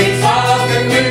Sitting fast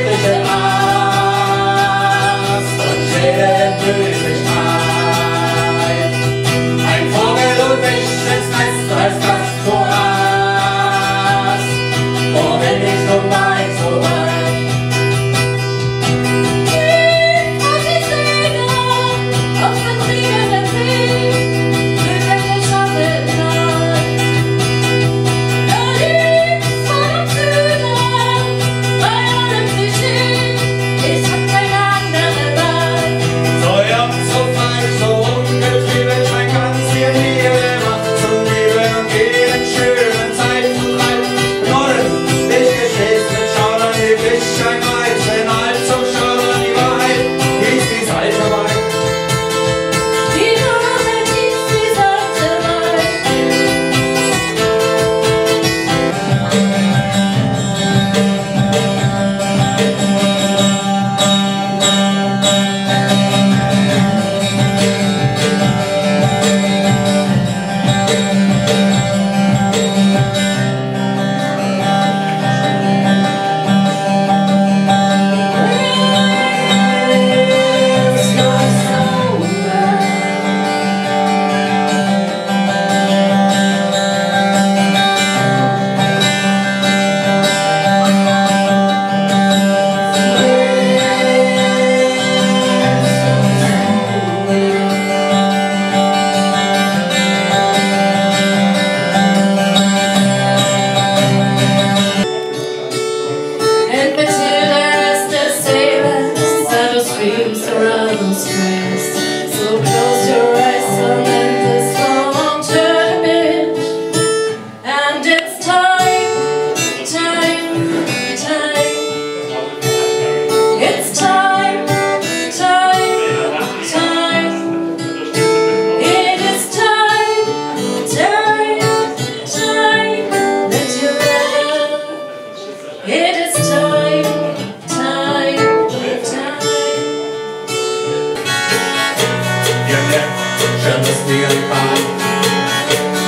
Жадостный рыбак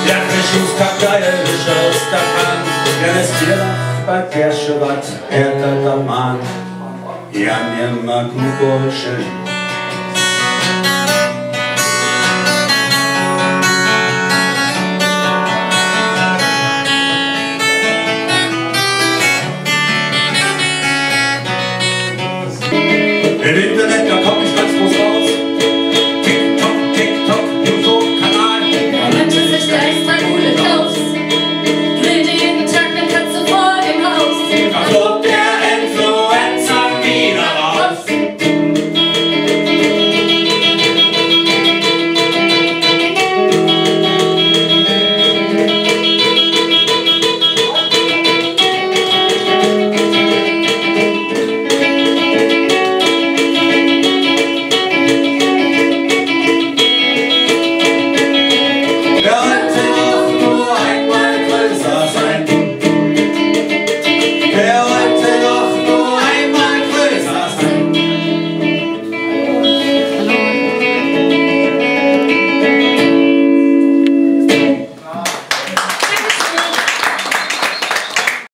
Я кричусь, когда я лежал в стакан. Я на стенах попешивать этот обман. Я не могу больше жить. Ele